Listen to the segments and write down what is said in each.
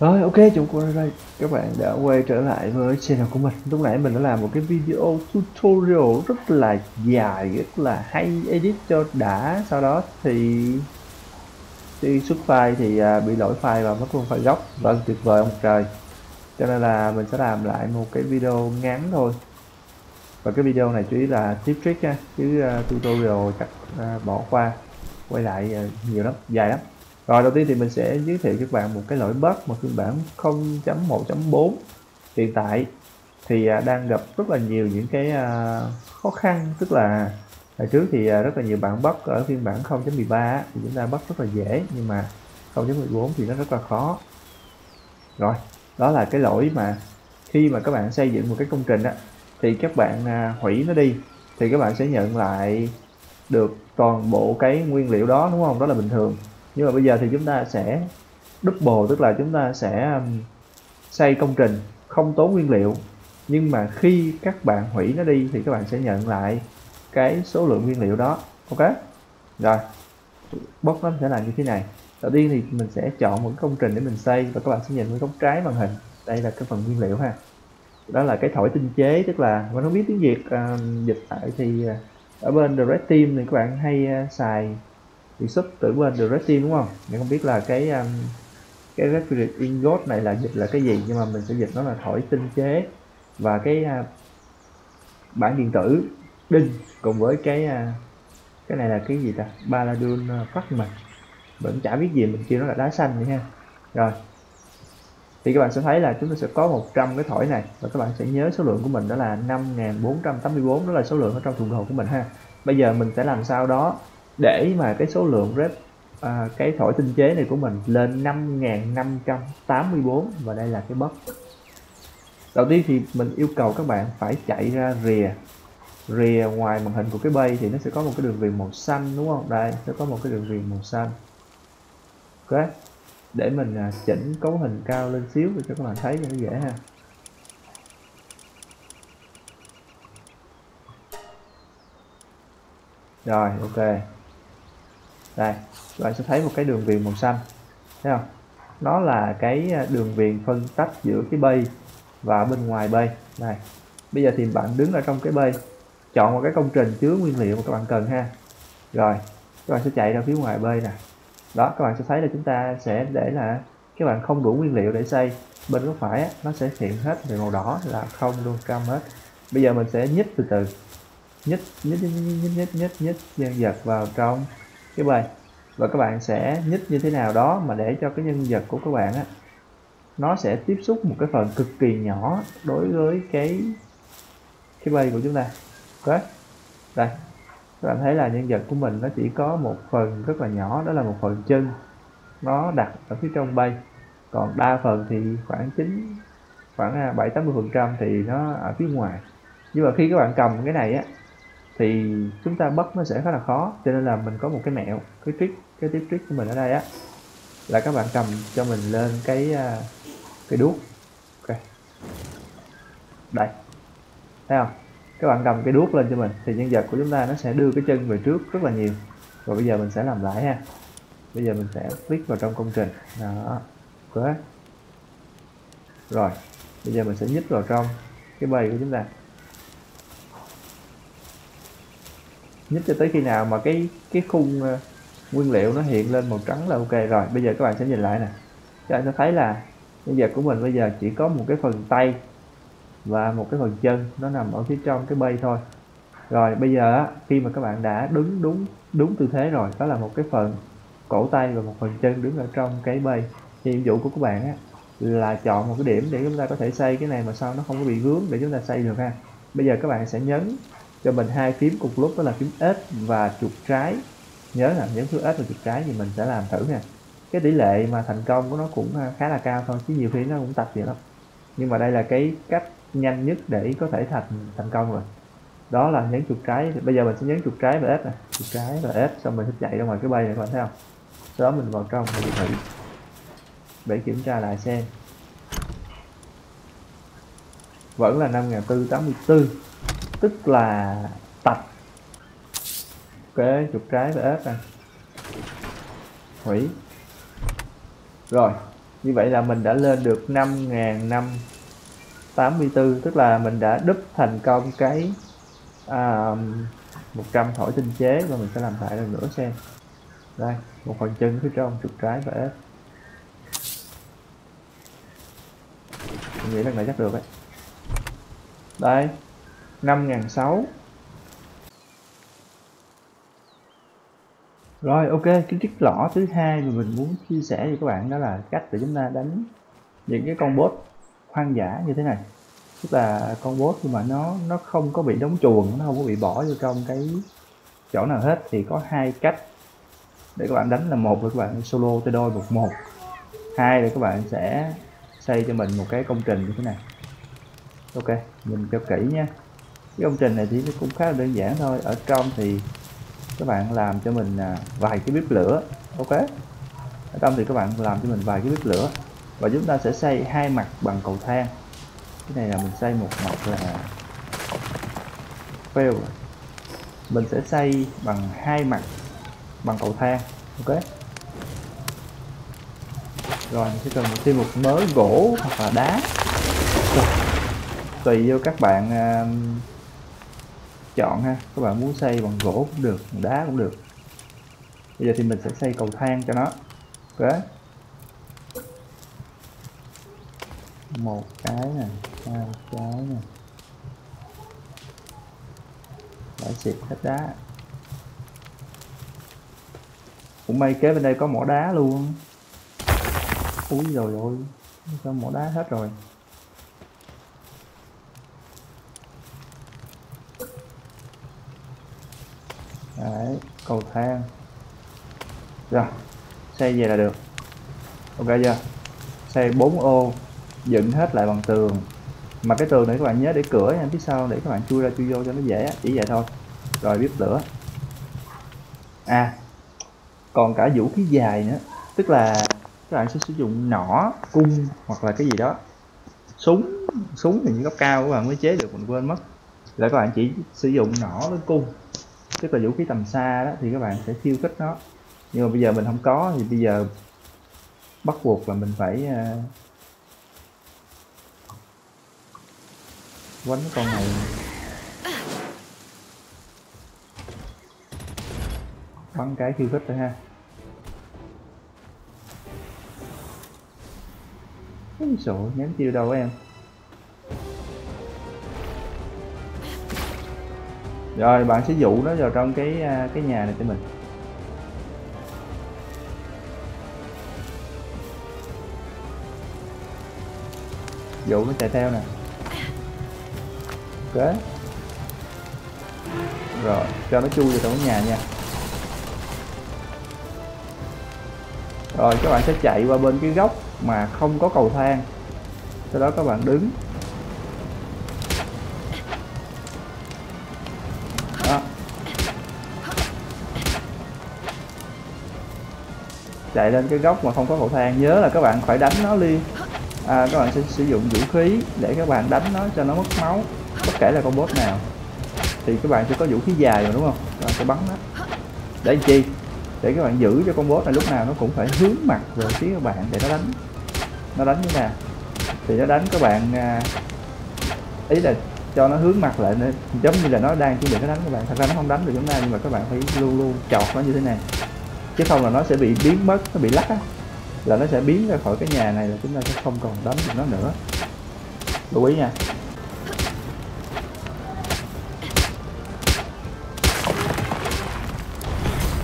Rồi, ok chúng ta đây các bạn đã quay trở lại với channel của mình. Lúc nãy mình đã làm một cái video tutorial rất là dài, rất là hay, edit cho đã. Sau đó thì khi xuất file thì à, bị lỗi file và mất luôn file gốc. Vâng tuyệt vời, ông trời. Cho nên là mình sẽ làm lại một cái video ngắn thôi. Và cái video này chủ yếu là tip trick nha, chứ à, tutorial chắc à, bỏ qua, quay lại nhiều lắm, dài lắm rồi đầu tiên thì mình sẽ giới thiệu cho các bạn một cái lỗi bug mà phiên bản 0.1.4 hiện tại. Thì à, đang gặp rất là nhiều những cái à, khó khăn, tức là hồi trước thì à, rất là nhiều bạn bug ở phiên bản 0.13 thì chúng ta bug rất là dễ, nhưng mà 0.14 thì nó rất là khó. Rồi, đó là cái lỗi mà khi mà các bạn xây dựng một cái công trình á, thì các bạn hủy nó đi, thì các bạn sẽ nhận lại được toàn bộ cái nguyên liệu đó, đúng không? Đó là bình thường nhưng mà bây giờ thì chúng ta sẽ double tức là chúng ta sẽ um, xây công trình không tốn nguyên liệu. Nhưng mà khi các bạn hủy nó đi thì các bạn sẽ nhận lại cái số lượng nguyên liệu đó. Ok? Rồi. Box nó sẽ làm như thế này. Đầu tiên thì mình sẽ chọn một công trình để mình xây và các bạn sẽ nhìn cái góc trái màn hình. Đây là cái phần nguyên liệu ha. Đó là cái thổi tinh chế tức là mình không biết tiếng việt uh, dịch lại thì uh, ở bên the red team thì các bạn hay uh, xài bị xuất từ bên The Red Team đúng không? Mình không biết là cái um, cái Refrigerated Ingot này là dịch là cái gì nhưng mà mình sẽ dịch nó là thổi tinh chế. Và cái uh, bản điện tử đinh cùng với cái uh, cái này là cái gì ta? Baladun phát uh, mình vẫn chả biết gì mình kêu nó là đá xanh vậy ha. Rồi. Thì các bạn sẽ thấy là chúng ta sẽ có 100 cái thỏi này. Và các bạn sẽ nhớ số lượng của mình đó là 5484 đó là số lượng ở trong thùng đồ của mình ha. Bây giờ mình sẽ làm sao đó? Để mà cái số lượng rep à, cái thổi tinh chế này của mình lên 5584 và đây là cái bớt đầu tiên thì mình yêu cầu các bạn phải chạy ra rìa. Rìa ngoài màn hình của cái bay thì nó sẽ có một cái đường viền màu xanh đúng không? Đây sẽ có một cái đường viền màu xanh. Ok. Để mình à, chỉnh cấu hình cao lên xíu để cho các bạn thấy cho nó dễ ha. Rồi ok đây các bạn sẽ thấy một cái đường viền màu xanh thấy không nó là cái đường viền phân tách giữa cái bay và bên ngoài bay đây bây giờ thì bạn đứng ở trong cái bay chọn một cái công trình chứa nguyên liệu mà các bạn cần ha rồi các bạn sẽ chạy ra phía ngoài bay nè đó các bạn sẽ thấy là chúng ta sẽ để là các bạn không đủ nguyên liệu để xây bên góc phải á, nó sẽ hiện hết về màu đỏ là không luôn cam hết bây giờ mình sẽ nhích từ từ nhích nhích nhích nhích nhích nhích nhích nhân vật vào trong cái bài. Và các bạn sẽ nhích như thế nào đó mà để cho cái nhân vật của các bạn á nó sẽ tiếp xúc một cái phần cực kỳ nhỏ đối với cái cái bay của chúng ta. Ok. Đây. Các bạn thấy là nhân vật của mình nó chỉ có một phần rất là nhỏ đó là một phần chân. Nó đặt ở phía trong bay. Còn đa phần thì khoảng 9 khoảng à, bảy tám mươi phần trăm thì nó ở phía ngoài. Nhưng mà khi các bạn cầm cái này á thì chúng ta bắt nó sẽ khá là khó, cho nên là mình có một cái mẹo, cái trick, cái tiếp trick của mình ở đây á, là các bạn cầm cho mình lên cái à, cái đuốc. Ok. Đây. Thấy không? Các bạn cầm cái đuốc lên cho mình, thì nhân vật của chúng ta nó sẽ đưa cái chân về trước rất là nhiều. Và bây giờ mình sẽ làm lại ha. Bây giờ mình sẽ click vào trong công trình. Đó. Ok. Rồi. Bây giờ mình sẽ nhích vào trong cái bầy của chúng ta. Nhích cho tới khi nào mà cái cái khung uh, nguyên liệu nó hiện lên màu trắng là ok rồi. Bây giờ các bạn sẽ nhìn lại nè. Các bạn sẽ thấy là nhân vật của mình bây giờ chỉ có một cái phần tay và một cái phần chân nó nằm ở phía trong cái bay thôi. Rồi bây giờ khi mà các bạn đã đứng đúng đúng tư thế rồi đó là một cái phần cổ tay và một phần chân đứng ở trong cái bay thì nhiệm vụ của các bạn á, là chọn một cái điểm để chúng ta có thể xây cái này mà sao nó không có bị vướng để chúng ta xây được ha. Bây giờ các bạn sẽ nhấn cho mình hai phím cùng lúc, đó là phím S và chuột trái. Nhớ là nhấn phím S và chuột trái thì mình sẽ làm thử nha cái tỷ lệ mà thành công của nó cũng à, khá là cao thôi, chứ nhiều khi nó cũng tập vậy lắm. Nhưng mà đây là cái cách nhanh nhất để có thể thành thành công rồi. Đó là nhấn chuột trái. Bây giờ mình sẽ nhấn chuột trái và S nè. Chuột trái và S, xong mình sẽ chạy ra ngoài cái bay này các bạn thấy không? Sau đó mình vào trong mình thử để kiểm tra lại xem. Vẫn là 5484 tức là tập. Ok chuột trái và ép này hủy. Rồi như vậy là mình đã lên được 5.584 tức là mình đã đúp thành công cái à, 100 thỏi tinh chế và mình sẽ làm lại lần nữa xem. Đây một phần chân phía trong chuột trái và ép mình nghĩ lần này chắc được đấy. Đây. 5.600 Rồi ok, cái chiếc lõ thứ hai mà mình muốn chia sẻ với các bạn đó là cách để chúng ta đánh những cái con boss hoang dã như thế này. Tức là con boss nhưng mà nó nó không có bị đóng chuồng, nó không có bị bỏ vô trong cái chỗ nào hết thì có hai cách để các bạn đánh là một là các bạn solo tay đôi một một hai là các bạn sẽ xây cho mình một cái công trình như thế này. Ok mình cho kỹ nha cái công trình này thì nó cũng khá là đơn giản thôi. Ở trong thì các bạn làm cho mình à, vài cái bếp lửa. Ok. Ở trong thì các bạn làm cho mình vài cái bếp lửa. Và chúng ta sẽ xây hai mặt bằng cầu thang. Cái này là mình xây một mặt là fail mình sẽ xây bằng hai mặt bằng cầu thang. Ok. Rồi mình sẽ cần thêm một mớ gỗ hoặc là đá. Tùy vô các bạn uh, chọn ha. Các bạn muốn xây bằng gỗ cũng được, bằng đá cũng được. Bây giờ thì mình sẽ xây cầu thang cho nó. Ok. Một cái này hai cái này đã xịt hết đá. Cũng may kế bên đây có mỏ đá luôn. Úi rồi ôi sao mỏ đá hết rồi. Đấy, cầu thang. Rồi, xây về là được. Ok chưa? Xây 4 ô Dựng hết lại bằng tường. Mà cái tường này các bạn nhớ để cửa nha phía sau Để các bạn chui ra chui vô cho nó dễ. Chỉ vậy thôi. Rồi bếp lửa. À Còn cả vũ khí dài nữa. Tức là các bạn sẽ sử dụng nỏ, cung hoặc là cái gì đó. Súng Súng thì những cấp cao các bạn mới chế được mình quên mất. Là các bạn chỉ sử dụng nỏ với cung tức là vũ khí tầm xa đó thì các bạn sẽ khiêu khích nó. Nhưng mà bây giờ mình không có thì bây giờ bắt buộc là mình phải uh, quánh con này. Bắn cái khiêu khích thôi ha. Ôi sổ nhắm chiêu đâu em? Rồi, bạn sẽ dụ nó vào trong cái à, cái nhà này cho mình. Dụ nó chạy theo nè. Ok. Rồi, cho nó chui vào trong cái nhà nha. Rồi, các bạn sẽ chạy qua bên cái góc mà không có cầu thang. Sau đó các bạn đứng. Chạy lên cái góc mà không có cầu thang. Nhớ là các bạn phải đánh nó liên à, các bạn sẽ sử dụng vũ khí để các bạn đánh nó cho nó mất máu bất kể là con boss nào. Thì các bạn sẽ có vũ khí dài rồi đúng không? Các bạn sẽ bắn nó. Để chi? Để các bạn giữ cho con boss này lúc nào nó cũng phải hướng mặt về phía các bạn để nó đánh. Nó đánh như nào? Thì nó đánh các bạn à, ý là cho nó hướng mặt lại giống như là nó đang chuẩn bị nó đánh các bạn. Thật ra nó không đánh được chúng ta nhưng mà các bạn phải luôn luôn chọt nó như thế này chứ không là nó sẽ bị biến mất, nó bị lắc á. Là nó sẽ biến ra khỏi cái nhà này là chúng ta sẽ không còn đánh được nó nữa. Lưu ý nha.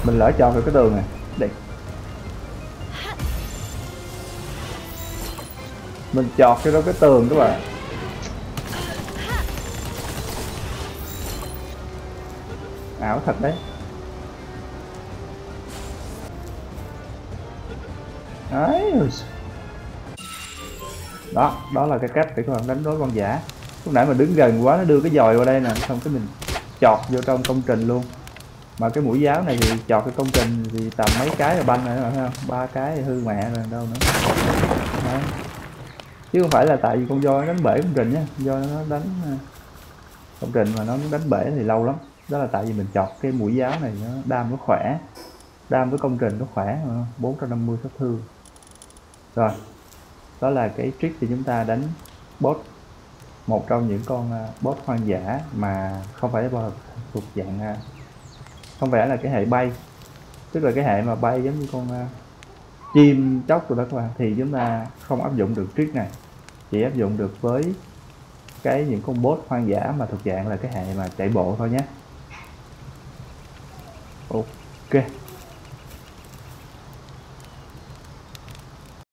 Mình lỡ cho cái tường này. Đây. Mình chọt cái đó cái tường các bạn. Ảo thật đấy. Đấy. Đó đó là cái cách để các bạn đánh đối con giả. Lúc nãy mà đứng gần quá, nó đưa cái dòi qua đây nè, xong cái mình chọt vô trong công trình luôn. Mà cái mũi giáo này thì chọt cái công trình thì tầm mấy cái là banh rồi, phải không? Ba cái thì hư mẹ rồi, đâu nữa. Đó. chứ không phải là tại vì con voi đánh bể công trình nhé do nó đánh ờ, công trình mà nó đánh bể thì lâu lắm. Đó là tại vì mình chọt cái mũi giáo này nó đam nó khỏe. Đam với công trình nó khỏe 450 sát thương rồi. Đó là cái trick thì chúng ta đánh boss một trong những con à, boss hoang dã mà không phải là thuộc dạng à, không phải là cái hệ bay. Tức là cái hệ mà bay giống như con à, chim chóc rồi đó các bạn. Thì chúng ta không áp dụng được trick này. Chỉ áp dụng được với cái những con boss hoang dã mà thuộc dạng là cái hệ mà chạy bộ thôi nhé. Ok.